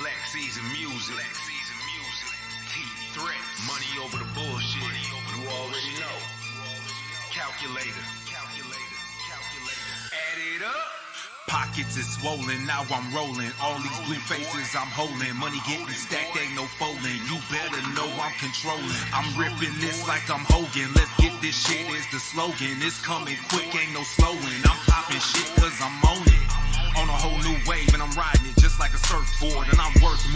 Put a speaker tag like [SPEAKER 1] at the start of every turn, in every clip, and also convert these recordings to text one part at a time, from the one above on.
[SPEAKER 1] Black season music. Black season music. Heat threats. Money over the bullshit. Money over you already know. Calculator. Calculator. Calculator. Add it up.
[SPEAKER 2] Pockets is swollen, now I'm rolling. All these blue faces I'm holding. Money getting stacked, ain't no folding. You better know I'm controlling. I'm ripping this like I'm Hogan. Let's get this shit is the slogan. It's coming quick, ain't no slowing. I'm popping shit cause I'm on it. On a whole new wave and I'm riding it just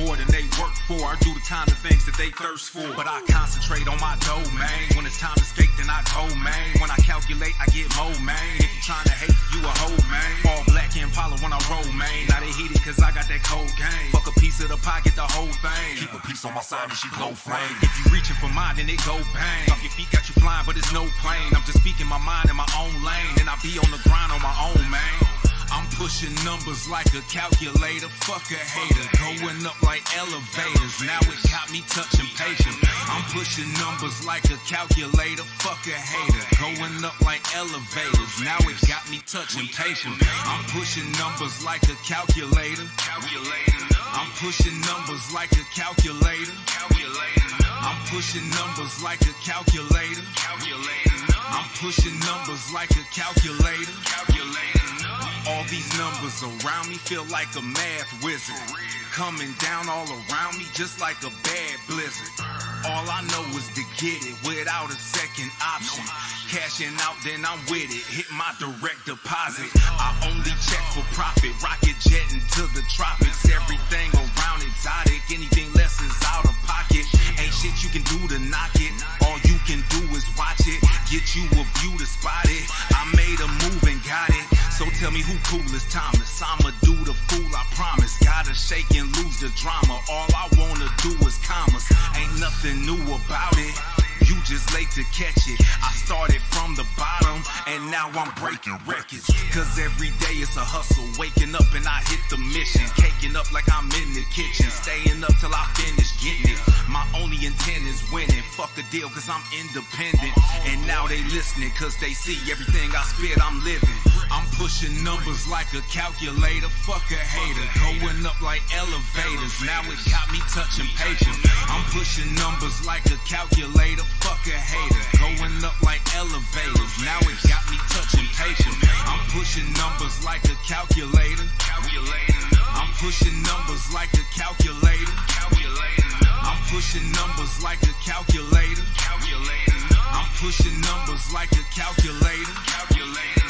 [SPEAKER 2] more than they work for. I do the kind of things that they thirst for. But I concentrate on my dough, man. When it's time to skate, then I go, man. When I calculate, I get more, man. If you trying to hate, you a hoe, man. All black Impala when I roll, man. Now they heat it cause I got that cold game. Fuck a piece of the pie, get the whole thing.
[SPEAKER 3] Keep a piece on my side and she blow flame.
[SPEAKER 2] If you reaching for mine, then it go bang. Off your feet got you flying, but it's no plane. I'm just speaking my mind in my own lane. And I be on the grind on my own, pushing numbers like a calculator. Fuck a hater. Going up like elevators. Now it got me touching patience. I'm pushing numbers like a calculator. Fuck a hater. Going up like elevators. Now it got me touching patience. I'm pushing numbers like a calculator. I'm pushing numbers like a calculator. I'm pushing numbers like a calculator. I'm pushing numbers like a calculator. All these numbers around me feel like a math wizard. Coming down all around me just like a bad blizzard. All I know is to get it without a second option. Cashing out, then I'm with it. Hit my direct deposit. I only check for profit. Rocket jet into the tropics. Everything around exotic. Anything less is out of pocket. Ain't shit you can do to knock it. All you can do is watch it. Get you a view to spot it. I made a move and got it. So tell me who cool is Thomas. I'ma do the fool, I promise. Gotta shake and lose the drama. All I wanna do is commas. Ain't nothing new about it. You just late to catch it. I started from the bottom and now I'm breaking records. Cause every day it's a hustle. Waking up and I hit the mission. Caking up like I'm in the kitchen. Staying up till I finish getting it. My only intent is winning. Fuck the deal cause I'm independent. And now they listening cause they see everything I spit I'm living. Pushing numbers like a calculator. Fuck a hater. Going up like elevators. Now it got me touching pages. I'm pushing numbers like a calculator. Fuck a hater. Going up like elevators. Now it got me touching patience. I'm pushing numbers like a calculator. I'm pushing numbers like a calculator. I'm pushing numbers like a calculator. I'm pushing numbers like a calculator.